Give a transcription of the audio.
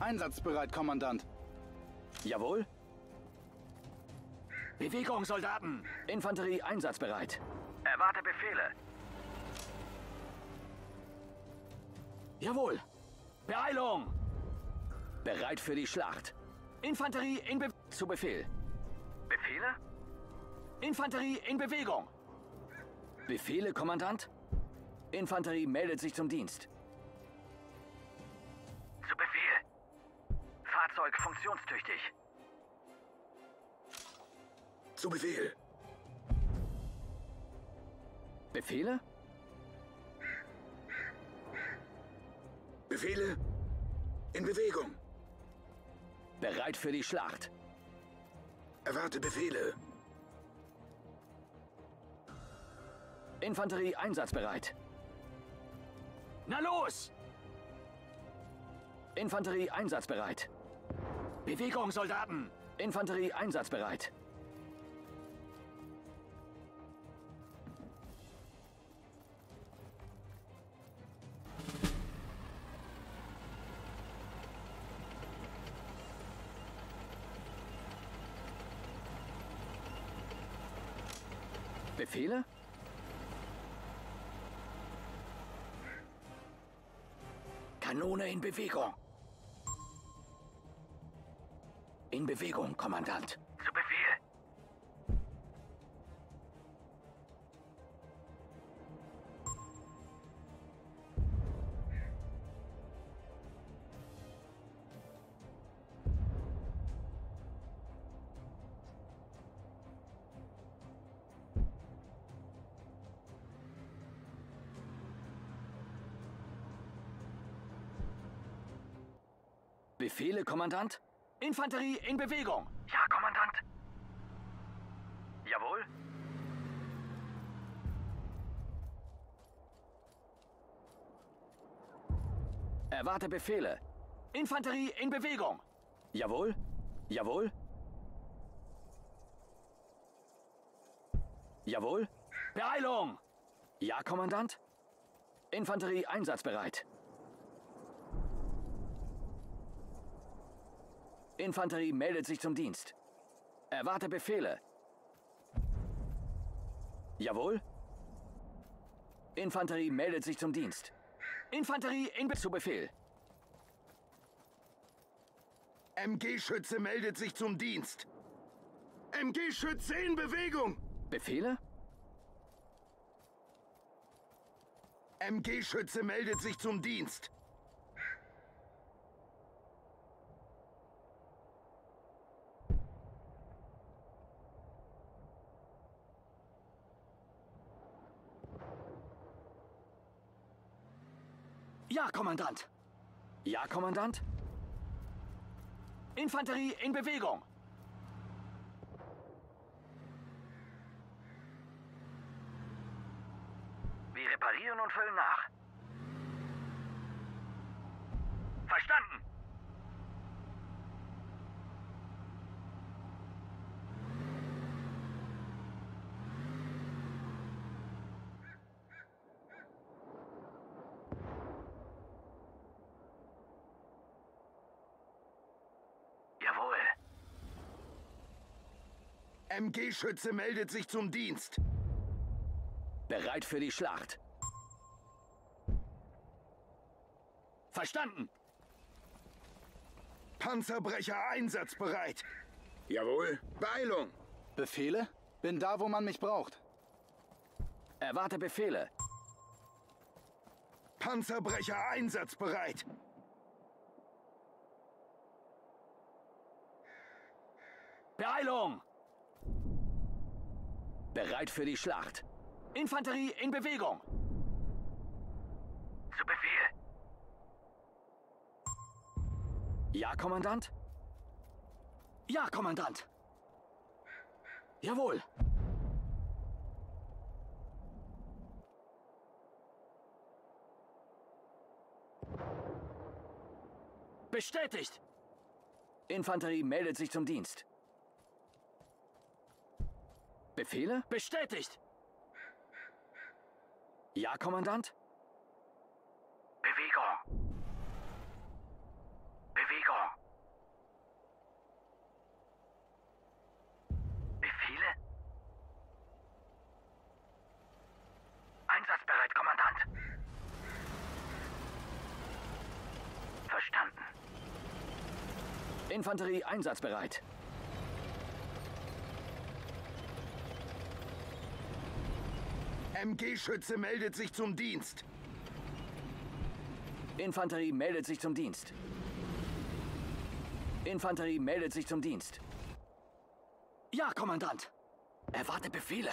Einsatzbereit, Kommandant. Jawohl. Bewegung, Soldaten! Infanterie einsatzbereit. Erwarte Befehle. Jawohl. Beeilung! Bereit für die Schlacht. Infanterie in Be zu Befehl. Befehle? Infanterie in Bewegung. Befehle, Kommandant? Infanterie meldet sich zum Dienst. Fahrzeug funktionstüchtig. Zu Befehl. Befehle? Befehle in Bewegung. Bereit für die Schlacht. Erwarte Befehle. Infanterie einsatzbereit. Na los! Infanterie einsatzbereit. Bewegung, Soldaten! Infanterie einsatzbereit. Befehle? Kanone in Bewegung. In Bewegung, Kommandant. Zu Befehl. Befehle, Kommandant? Infanterie in Bewegung. Ja, Kommandant. Jawohl. Erwarte Befehle. Infanterie in Bewegung. Jawohl. Jawohl. Jawohl. Beeilung! Ja, Kommandant. Infanterie einsatzbereit. Infanterie meldet sich zum Dienst. Erwarte Befehle. Jawohl. Infanterie meldet sich zum Dienst. Infanterie in Be zu Befehl. MG-Schütze meldet sich zum Dienst. MG-Schütze in Bewegung. Befehle? MG-Schütze meldet sich zum Dienst. Ja, Kommandant. Ja, Kommandant. Infanterie in Bewegung. Wir reparieren und füllen nach. Verstanden. Jawohl. MG-Schütze meldet sich zum Dienst. Bereit für die Schlacht. Verstanden. Panzerbrecher einsatzbereit. Jawohl. Beeilung. Befehle? Bin da, wo man mich braucht. Erwarte Befehle. Panzerbrecher einsatzbereit. Beeilung! Bereit für die Schlacht. Infanterie in Bewegung. Zu Befehl. Ja, Kommandant? Ja, Kommandant. Jawohl. Bestätigt! Infanterie meldet sich zum Dienst. Befehle? Bestätigt! Ja, Kommandant? Bewegung! Bewegung! Befehle? Einsatzbereit, Kommandant! Verstanden. Infanterie einsatzbereit. MG-Schütze meldet sich zum Dienst. Infanterie meldet sich zum Dienst. Infanterie meldet sich zum Dienst. Ja, Kommandant. Erwarte Befehle.